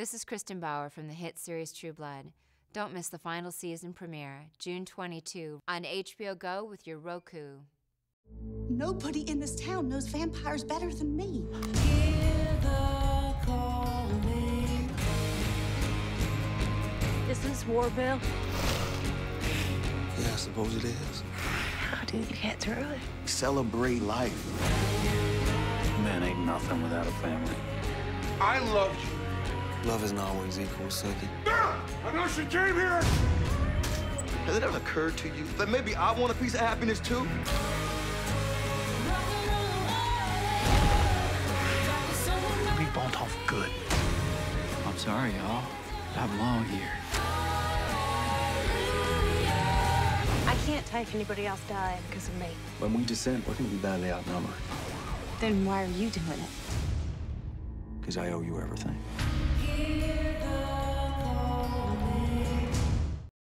This is Kristin Bauer from the hit series True Blood. Don't miss the final season premiere, June 22, on HBO Go with your Roku. Nobody in this town knows vampires better than me. Is this war, Bill? Yeah, I suppose it is. How did you get through it? Celebrate life. Man ain't nothing without a family. I loved you. Love isn't always equal, Sookie. Yeah, I know she came here. Has it ever occurred to you that maybe I want a piece of happiness too? We both off good. I'm sorry, y'all. I belong here. I can't take anybody else dying because of me. When we descend, we're gonna be badly outnumbered. Then why are you doing it? Because I owe you everything.